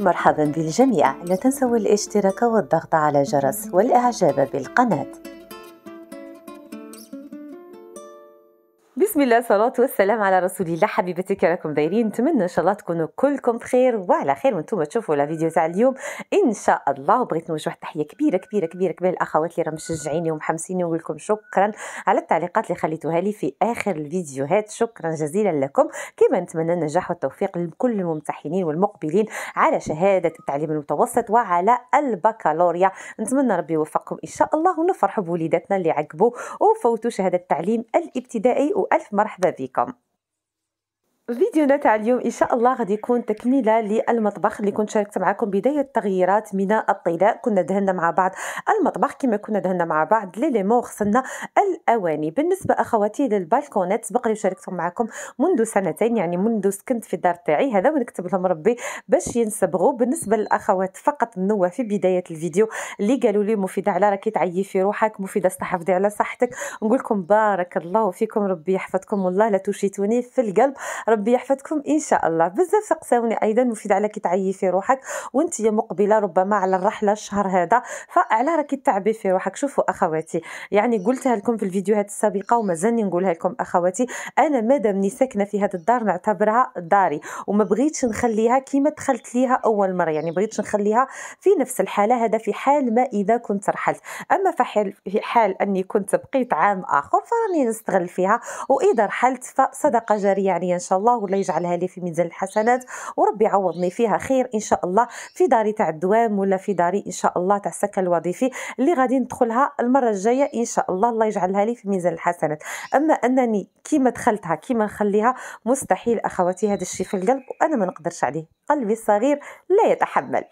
مرحبا بالجميع. لا تنسوا الاشتراك والضغط على الجرس والإعجاب بالقناة. بسم الله الصلاة والسلام على رسول الله. حبيبتي كي راكم دايرين. نتمنى إن شاء الله تكونوا كلكم بخير وعلى خير. وأنتم تشوفوا لا فيديو تاع اليوم إن شاء الله. وبغيت نوجه واحد التحية كبيرة كبيرة كبيرة كبيرة للأخوات اللي راهم مشجعيني ومحمسيني ونقول لكم شكرا على التعليقات اللي خليتوها لي في آخر الفيديوهات. شكرا جزيلا لكم. كما نتمنى النجاح والتوفيق لكل الممتحنين والمقبلين على شهادة التعليم المتوسط وعلى البكالوريا. نتمنى ربي يوفقكم إن شاء الله. ونفرحوا بوليداتنا اللي عقبوا وفوتوا شهادة التعليم الابتدائي والف مرحبا بكم. فيديونا تاع اليوم إن شاء الله غادي يكون تكملة للمطبخ اللي كنت شاركت معكم بداية التغييرات من الطلاء كنا دهنا مع بعض المطبخ كما كنا دهنا مع بعض لي ليمون غسلنا الأواني. بالنسبة أخواتي للبالكونات سبق لي شاركتهم معكم منذ سنتين يعني منذ سكنت في الدار تاعي. هذا ونكتب لهم ربي باش ينصبغوا بالنسبة للأخوات فقط النوه في بداية الفيديو اللي قالوا لي مفيدة على راكي تعيي في روحك مفيدة استحفظي على صحتك. نقول لكم بارك الله فيكم ربي يحفظكم. والله لا توشيتوني في القلب. ربي يحفظكم إن شاء الله. بزاف سقساوني أيضا مفيد على كي تعيي في روحك وأنت مقبلة ربما على الرحلة الشهر هذا. فعلى راكي تعبي في روحك. شوفوا أخواتي يعني قلتها لكم في الفيديوهات السابقة ومازالني نقولها لكم أخواتي أنا مادامني ساكنة في هذه الدار نعتبرها داري وما بغيتش نخليها كيما دخلت ليها أول مرة. يعني بغيتش نخليها في نفس الحالة هذا في حال ما إذا كنت رحلت. أما في حال في حال أني كنت بقيت عام آخر فراني نستغل فيها. وإذا رحلت فصدقة جارية يعني إن شاء الله. ولا يجعلها لي في ميزان الحسنات وربي يعوضني فيها خير إن شاء الله في داري تاع الدوام ولا في داري إن شاء الله تاع السكن الوظيفي اللي غادي ندخلها المرة الجاية إن شاء الله الله يجعلها لي في ميزان الحسنات. أما أنني كيما دخلتها كيما نخليها مستحيل أخواتي هذا الشيء في القلب وأنا ما نقدرش عليه قلبي الصغير لا يتحمل.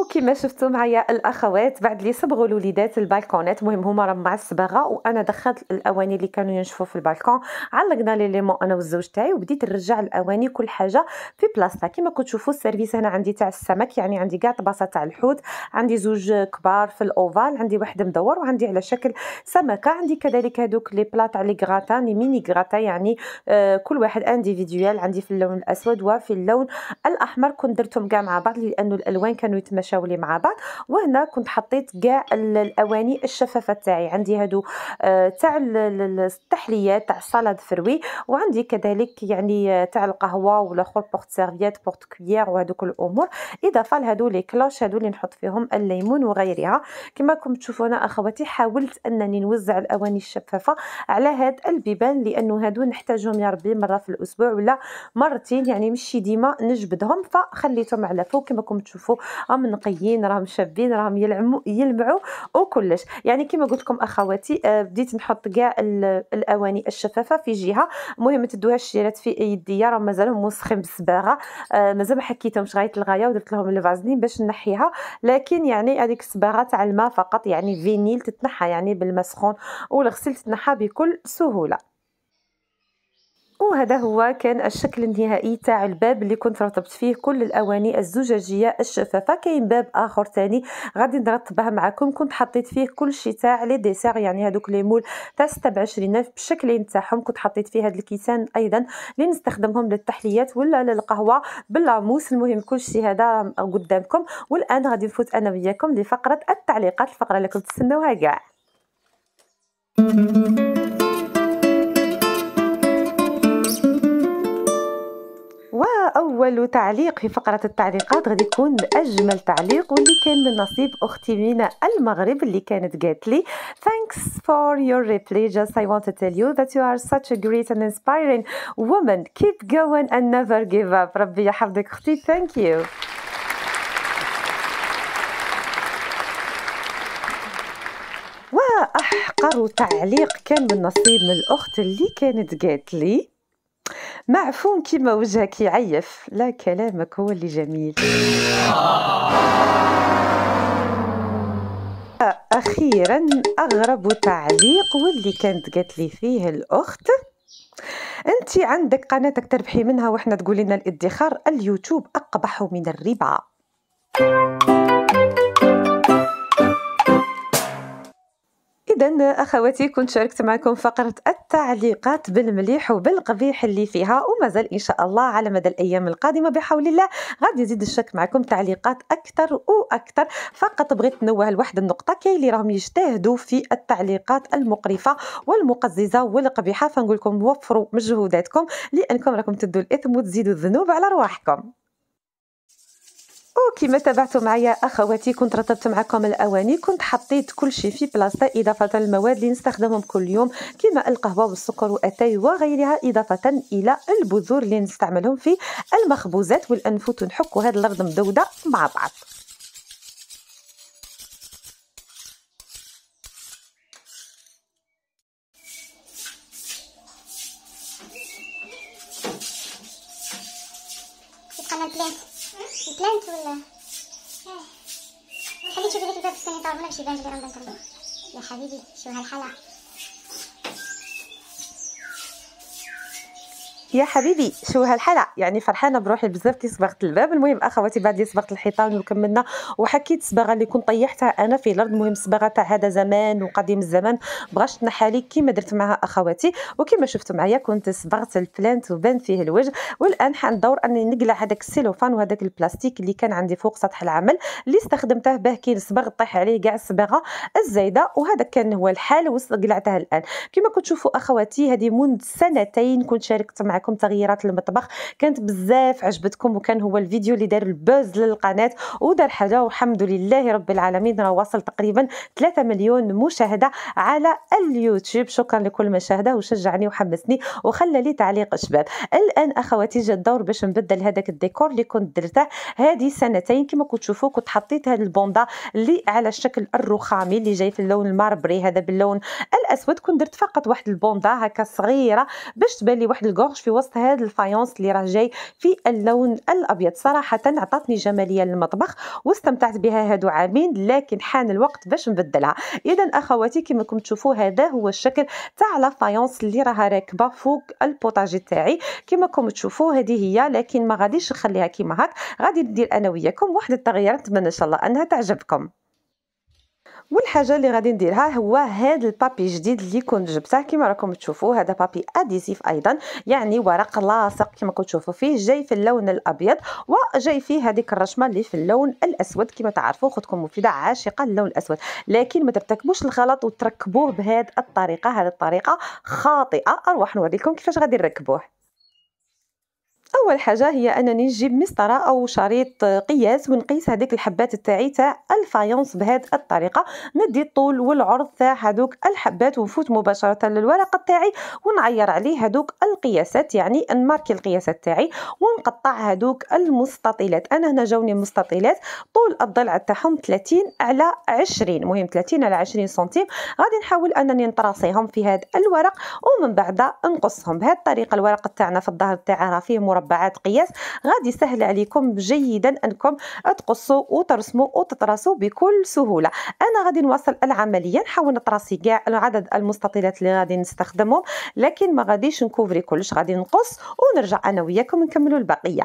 وكما شفتوا معايا الأخوات بعد لي صبغوا الوليدات البالكونات المهم هما راهم مع الصباغة وأنا دخلت الأواني اللي كانوا ينشفوا في البالكون علقنا les éléments أنا والزوج تاعي وبديت نرجع الأواني كل حاجة في بلاصتها. كما كتشوفوا ال service هنا عندي تاع السمك يعني عندي كاع طباسة تاع الحوت عندي زوج كبار في ال ovale عندي واحد مدور وعندي على شكل سمكة عندي كذلك هذوك لي بلا تاع لي لي mini gratin يعني آه كل واحد individuel عندي في اللون الأسود وفي اللون الأحمر كنت درتهم كاع مع بعض لأنه الألوان كانوا يتماشاو لي مع بعض. وهنا كنت حطيت كاع الأواني الشفافة تاعي. عندي هادو آه تاع التحليات تاع السلطه fruits. وعندي كذلك يعني تاع القهوة والأخر porte-serviettes porte-cuillères وهذوك الأمور. إضافة لهادو les cloches هادو اللي نحط فيهم les éléments وغيرها. كما راكم تشوفون أخواتي حاولت أنني نوزع الأواني الشفافة على هاد البيبان لأنه هادو نحتاجهم يا ربي مرة في الأسبوع ولا مرتين. يعني ماشي ديما نجبدهم فخليتهم على فوق. كما راكم تشوفوا راهم نقيين راهم شابين راهم يلعموا يلمعوا وكلش. يعني كما قلت لكم أخواتي آه بديت نحط كاع الأواني الشفافة في جهه المهم ما تدوهاش الشيرات في يديا راهم مازالهم موسخين بالصباغه آه مازال ما حكيتهمش غاية الغاية ودرت لهم الفازلين باش نحيها. لكن يعني هذيك الصباغة تاع الماء فقط يعني فينيل تتنحى يعني بالماء سخون والغسيل تتنحى بكل سهولة. وهذا هو كان الشكل النهائي تاع الباب اللي كنت رتبت فيه كل الأواني الزجاجية الشفافة. كاين باب آخر ثاني غادي نرتبه معكم. كنت حطيت فيه كل شيء تاع لي ديسير يعني هذوك لي مول تاع 26 بالشكلين تاعهم. كنت حطيت فيه هذا الكيسان أيضا اللي نستخدمهم للتحليات ولا للقهوة باللاموس. المهم كل شيء هذا قدامكم. والآن غادي نفوت أنا وياكم لفقرة التعليقات الفقرة اللي كنت تستناوها كاع. واول تعليق في فقرة التعليقات غادي يكون أجمل تعليق واللي كان من نصيب أختي مينا المغرب اللي كانت قالت لي thanks for your reply just I want to tell you that you are such a great and inspiring woman. Keep going and never give up. ربي يحفظك أختي. Thank you. وأحقر تعليق كان من نصيب من الأخت اللي كانت قالت لي معفون كيما وجهك يعيف لا كلامك هو اللي جميل. أخيرا أغرب تعليق واللي كانت قالت لي فيه الأخت. أنت عندك قناتك تربحي منها وإحنا تقولي لنا الادخار اليوتيوب أقبح من الربا. اذا أخواتي كنت شاركت معكم فقرة التعليقات بالمليح وبالقبيح اللي فيها ومازال إن شاء الله على مدى الأيام القادمة بحول الله غادي نزيد الشك معكم تعليقات أكثر وأكثر. فقط بغيت نوه لواحد النقطة كاين اللي راهم يجتهدوا في التعليقات المقرفة والمقززة والقبيحة. فنقول لكم وفروا مجهوداتكم لأنكم راكم تدوا الإثم وتزيدوا الذنوب على رواحكم. وكما تابعتوا معايا أخواتي؟ كنت رتبت معكم الأواني كنت حطيت كل شيء في بلاصة إضافة للمواد اللي نستخدمهم كل يوم كما القهوة والسكر واتاي وغيرها إضافة إلى البذور اللي نستعملهم في المخبوزات والانفوت ونحكوا هذا الأرض مدودة مع بعض. حبيبي شو هالحلا يا حبيبي شو هالحلقة؟ يعني فرحانة بروحي بزاف كي صبغت الباب. المهم أخواتي بعد صبغت الحيطان وكملنا وحكيت الصباغه اللي كنت طيحتها أنا في الأرض. المهم الصباغه تاع هذا زمان وقديم الزمان. بغاش تنحى كيما درت معها أخواتي. وكما شفتوا معايا كنت صبغت ال plinthe وبان فيه الوجه. والآن حندور أني نقلع هذاك السيلوفان وهذاك البلاستيك اللي كان عندي فوق سطح العمل. اللي استخدمته باه كي نصبغ طيح عليه كاع الصباغه الزايدة. وهذا كان هو الحال وقلعتها الآن. كما كنت تشوفوا أخواتي هذه منذ سنتين كنت شاركت معكم معكم تغييرات المطبخ. كانت بزاف عجبتكم وكان هو الفيديو اللي دار ال buzz للقناة ودار حاجة والحمد لله رب العالمين. راه وصل تقريبا 3 مليون مشاهدة على اليوتيوب. شكرا لكل من شاهده وشجعني وحمسني وخلى لي تعليق. شباب الآن أخواتي جا الدور باش نبدل هذاك الديكور اللي كنت درته هذه سنتين. كما كنت تشوفوا كنت حطيت هذا ال bandeau اللي على الشكل الرخامي اللي جاي في اللون ال marbré هذا باللون الأسود. كنت درت فقط واحد ال bandeau هكا صغيرة باش تبان لي واحد الكورج في وسط هذا ال faïence اللي راه جاي في اللون الأبيض. صراحة عطاتني جمالية للمطبخ واستمتعت بها هادو عامين لكن حان الوقت باش نبدلها. إذا أخواتي كما راكم تشوفوا هذا هو الشكل تاع la faïence اللي راها راكبة فوق البوطاجي تاعي. كما راكم تشوفوا هذه هي لكن ما غاديش نخليها كيما هاك. غادي ندير أنا وياكم واحد التغييرات نتمنى إن شاء الله أنها تعجبكم. والحاجة اللي غادي نديرها هو هذا البابي جديد اللي كنت جبته كما راكم تشوفوا هذا بابي أديسيف أيضا. يعني ورق لاصق كما كنت تشوفوا فيه. جاي في اللون الأبيض وجاي فيه هذيك الرشمة اللي في اللون الأسود. كما تعرفوا اختكم مفيدة عاشقة للون الأسود. لكن ما ترتكبوش الغلط وتركبوه بهذه الطريقة. هذه الطريقة خاطئة. أروح نوريكم كيفاش غادي نركبوه. أول حاجة هي أنني نجيب مسطرة أو شريط قياس ونقيس هذيك الحبات تاعي تاع الفايونس بهذه الطريقة. ندي الطول والعرض تاع هذوك الحبات ونفوت مباشرة للورقة تاعي ونعير عليه هذوك القياسات يعني نماركي القياسات تاعي ونقطع هذوك المستطيلات. أنا هنا جاوني مستطيلات طول الضلع تاعهم 30 على 20 مهم 30 على 20 سنتيم. غادي نحاول أنني نطراسيهم في هذا الورق ومن بعد نقصهم. بهذه الطريقة الورق تاعنا في الظهر تاعها راه فيه مربعات قياس. غادي يسهل عليكم جيدا أنكم تقصوا وترسموا وتطرسوا بكل سهولة. أنا غادي نواصل العملية نحاول نطراسي كاع عدد المستطيلات اللي غادي نستخدمهم لكن ما غاديش نكوفري كلش. غادي نقص ونرجع أنا وياكم نكملوا البقية.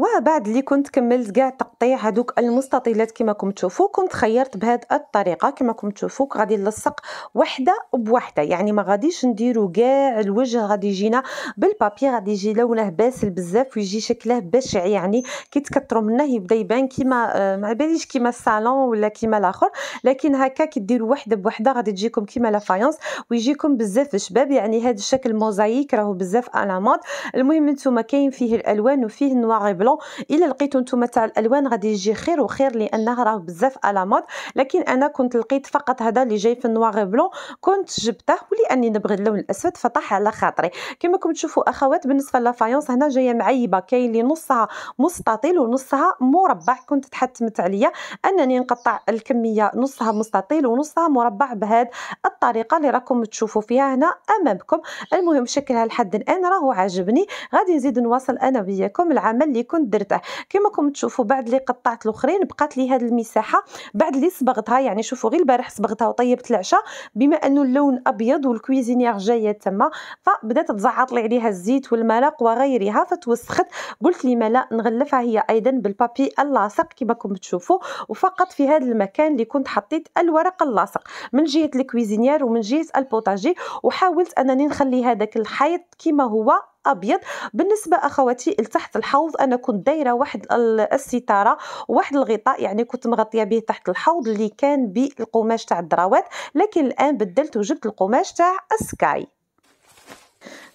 وبعد اللي كنت كملت كاع تقطيع هذوك المستطيلات كما راكم تشوفوا كنت خيرت بهذه الطريقة كما راكم تشوفوا غادي نلصق وحدة بوحدة. يعني ما غاديش نديرو كاع الوجه غادي يجينا بال papier غادي يجي لونه باسل بزاف ويجي شكله بشع. يعني كي تكثروا منه يبدا يبان كيما آه، ما باليش كيما الصالون ولا كيما الآخر. لكن هكا كي ديروا وحدة بوحدة غادي تجيكم كيما la faïence ويجيكم بزاف شباب. يعني هذا الشكل موزايك راهو بزاف على المهم نتوما كاين فيه الألوان وفيه noir blanc. إلا لقيتو نتوما تاع الألوان غادي يجي خير وخير لأنه راه بزاف à la mode. لكن أنا كنت لقيت فقط هذا اللي جاي في ال noir blanc كنت جبته ولأني نبغي اللون الأسود فطاح على خاطري. كما راكم تشوفوا أخوات بالنسبة la faïence هنا جاية معيبة كاين اللي نصها مستطيل ونصها مربع. كنت تحتمت عليا أنني نقطع الكمية نصها مستطيل ونصها مربع بهذه الطريقة اللي راكم تشوفوا فيها هنا أمامكم. المهم شكلها لحد الآن راهو عاجبني. غادي نزيد نواصل أنا وياكم العمل اللي كنت درته. كما راكم تشوفوا بعد اللي قطعت الأخرين بقات لي هذه المساحة. بعد اللي صبغتها يعني شوفوا غير البارح صبغتها وطيبت العشاء. بما أنه اللون أبيض والكويزينيير جاية تما فبدات تزعط لي عليها الزيت والمرق وغيرها فتوسخت. قلت لي ما لا نغلفها هي أيضا بالبابي اللاصق كما راكم تشوفوا وفقط في هذا المكان اللي كنت حطيت الورق اللاصق. من جهة ال cuisinière ومن جهة البوطاجي وحاولت أنني نخلي هذاك الحيط كما هو أبيض. بالنسبة أخواتي لتحت الحوض أنا كنت دايرة واحد الستارة وواحد الغطاء يعني كنت مغطية به تحت الحوض اللي كان بالقماش تاع الدراوات لكن الآن بدلت وجبت القماش تاع skaï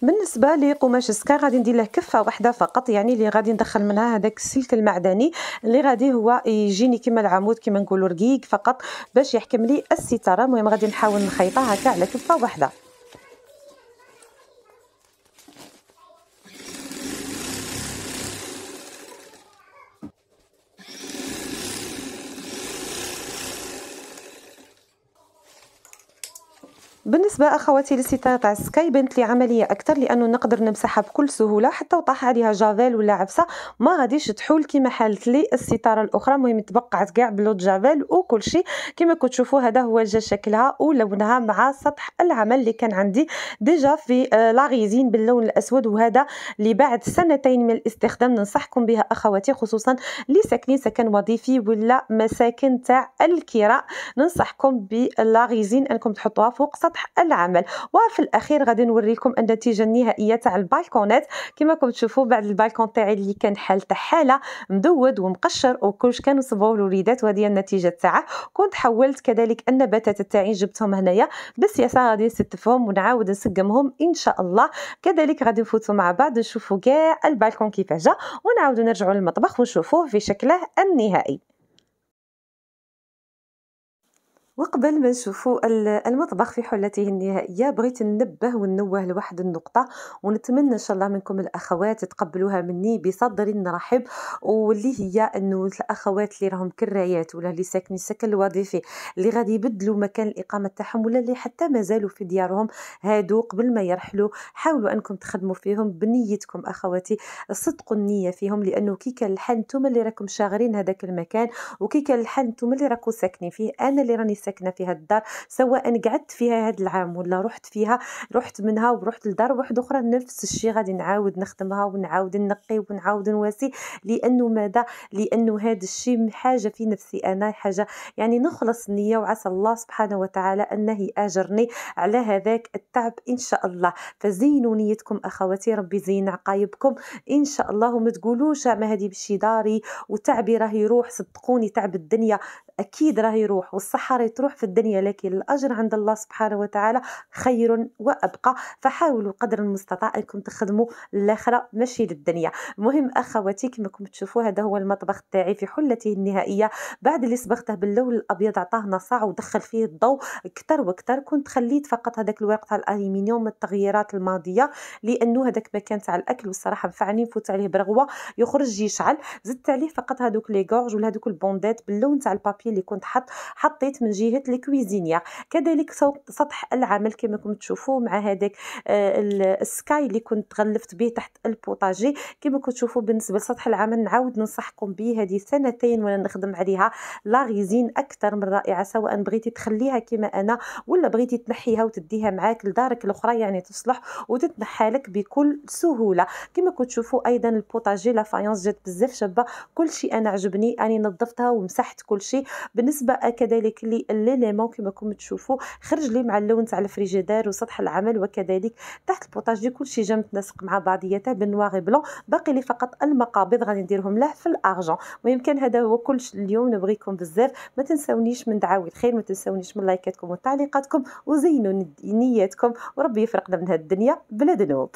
بالنسبة لقماش skaï غادي ندير له كفة واحدة فقط يعني اللي غادي ندخل منها هذاك السلك المعدني اللي غادي هو يجيني كما العمود كما نقولوا رقيق فقط باش يحكم لي الستارة. المهم غادي نحاول نخيطها هكا على كفة واحدة. بالنسبة أخواتي للستاره تاع السكاي بنت لي عملية أكثر لأنه نقدر نمسحها بكل سهولة حتى وطاح عليها جافيل ولا عفسة. ما غاديش تحول كما حالت لي الستارة الأخرى. المهم تبقعت كاع ب l'eau de javel وكل شيء. كما كتشوفوا هذا هو جا شكلها ولونها مع سطح العمل اللي كان عندي déjà في آه، la résine باللون الأسود. وهذا اللي بعد سنتين من الاستخدام ننصحكم بها أخواتي خصوصا اللي ساكنين سكن وظيفي ولا مساكن تاع الكراء. ننصحكم ب la résine أنكم تحطوها فوق سطح العمل. وفي الأخير غادي نوريكم النتيجة النهائية تاع البالكونات كما راكم تشوفوا بعد البالكون تاعي اللي كان حالته حالة مدود ومقشر وكلش كانوا صبغوا الوليدات وهذه النتيجة تاعه كنت حولت كذلك النباتات تاعي جبتهم هنايا. بالسياسة غادي نستفهم ونعاود نسقمهم إن شاء الله. كذلك غادي نفوتوا مع بعض نشوفوا كاع البالكون كيفاه جا. ونعاودوا نرجعوا للمطبخ ونشوفوه في شكله النهائي. وقبل ما نشوفوا المطبخ في حلته النهائية بغيت ننبه وننوه لواحد النقطة ونتمنى إن شاء الله منكم الأخوات تقبلوها مني بصدر رحب واللي هي إنه الأخوات اللي راهم كرايات ولا اللي ساكنين السكن الوظيفي اللي غادي يبدلوا مكان الإقامة تاعهم ولا اللي حتى مازالوا في ديارهم هادو قبل ما يرحلوا حاولوا إنكم تخدموا فيهم بنيتكم أخواتي صدقوا النية فيهم لأنه كي كان الحال نتوما اللي راكم شاغرين هذاك المكان وكي كان الحال نتوما اللي راكم ساكنين فيه أنا اللي راني ساكنة في هاد الدار سواء قعدت فيها هاد العام ولا رحت فيها رحت منها ورحت لدار واحدة أخرى نفس الشيء غادي نعاود نخدمها ونعاود نقي ونعاود نواسي لأنه ماذا؟ لأنه هذا الشيء حاجة في نفسي أنا حاجة يعني نخلص نيه وعسى الله سبحانه وتعالى أنه يآجرني على هذاك التعب إن شاء الله. فزينوا نيتكم أخواتي ربي زين عقايبكم. إن شاء الله وما تقولوش ما هذه بشي داري وتعبي راه يروح صدقوني تعب الدنيا. أكيد راه يروح والصحة راه تروح في الدنيا لكن الأجر عند الله سبحانه وتعالى خير وأبقى. فحاولوا قدر المستطاع أنكم تخدموا الآخرة ماشي للدنيا المهم أخواتي كما راكم تشوفوا هذا هو المطبخ تاعي في حلته النهائية. بعد اللي صبغته باللون الأبيض عطاه نصاع ودخل فيه الضوء. أكثر وأكثر كنت خليت فقط هذاك الورق تاع الالومنيوم من التغييرات الماضية لأنه هذاك مكان تاع الأكل والصراحة نفعني نفوت عليه برغوة يخرج يشعل. زدت عليه فقط هذوك les gorges ولا هذوك البوندات باللون تاع ال papier اللي كنت حط حطيت من جهة ال cuisinière كذلك سطح العمل كما راكم تشوفوا مع هذاك آه، ال skaï اللي كنت غلفت به تحت ال potager. كما كتشوفوا بالنسبة لسطح العمل نعاود ننصحكم به هذه سنتين وأنا نخدم عليها la résine أكثر من رائعة سواء بغيتي تخليها كما أنا ولا بغيتي تنحيها وتديها معاك لدارك الأخرى يعني تصلح وتتنحى لك بكل سهولة. كما كتشوفوا أيضا ال potager la faïence جات بزاف شابة كل شيء أنا عجبني أني نظفتها ومسحت كل شيء بالنسبة كذلك les éléments كما راكم تشوفوا خرج لي مع اللون تاع الفريجيدير وسطح العمل وكذلك تحت ال potager كلشي جا متناسق مع بعضياته بال noir بلون باقي لي فقط المقابض غادي نديرهم له في ال argent. كان هذا هو كلش اليوم نبغيكم بزاف ما تنساونيش من دعاوي الخير ما تنساونيش من لايكاتكم وتعليقاتكم وزينوا نياتكم وربي يفرقنا من هذه الدنيا بلا ذنوب.